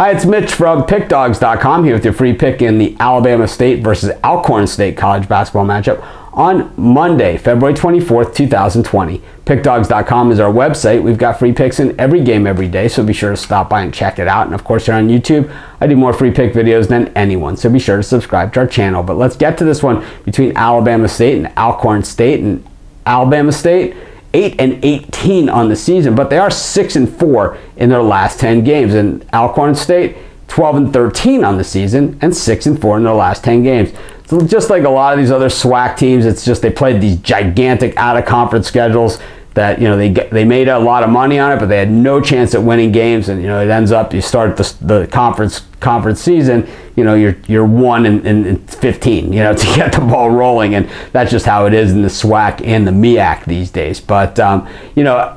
Hi, it's Mitch from PickDawgz.com here with your free pick in the Alabama State versus Alcorn State college basketball matchup on Monday, February 24th, 2020. PickDawgz.com is our website. We've got free picks in every game every day, so be sure to stop by and check it out. And of course, you're on YouTube. I do more free pick videos than anyone, so be sure to subscribe to our channel. But let's get to this one between Alabama State and Alcorn State. And Alabama State 8 and 18 on the season, but they are 6 and 4 in their last 10 games. And Alcorn State 12 and 13 on the season and 6 and 4 in their last 10 games. So just like a lot of these other SWAC teams, it's just they played these gigantic out of conference schedules that you know they they made a lot of money on it, but they had no chance at winning games, and you know it ends up you start the, the conference conference season, you know you're you're one and, and 15, you know to get the ball rolling, and that's just how it is in the SWAC and the MEAC these days. But um, you know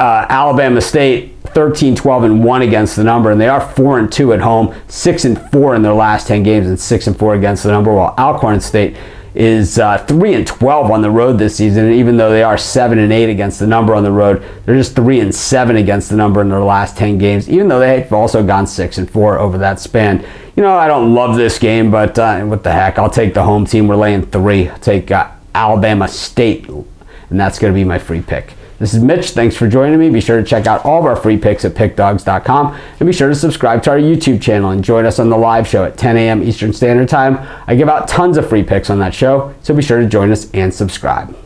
uh, Alabama State 13, 12, and 1 against the number, and they are 4 and 2 at home, 6 and 4 in their last 10 games, and 6 and 4 against the number, while Alcorn State is uh, 3 and 12 on the road this season. Even though they are 7 and 8 against the number on the road, they're just 3 and 7 against the number in their last 10 games, even though they've also gone 6 and 4 over that span. You know, I don't love this game, but uh, what the heck? I'll take the home team. We're laying 3. I'll take uh, Alabama State, and that's going to be my free pick. This is Mitch. Thanks for joining me. Be sure to check out all of our free picks at pickdawgz.com and be sure to subscribe to our YouTube channel and join us on the live show at 10 a.m. Eastern Standard Time. I give out tons of free picks on that show, so be sure to join us and subscribe.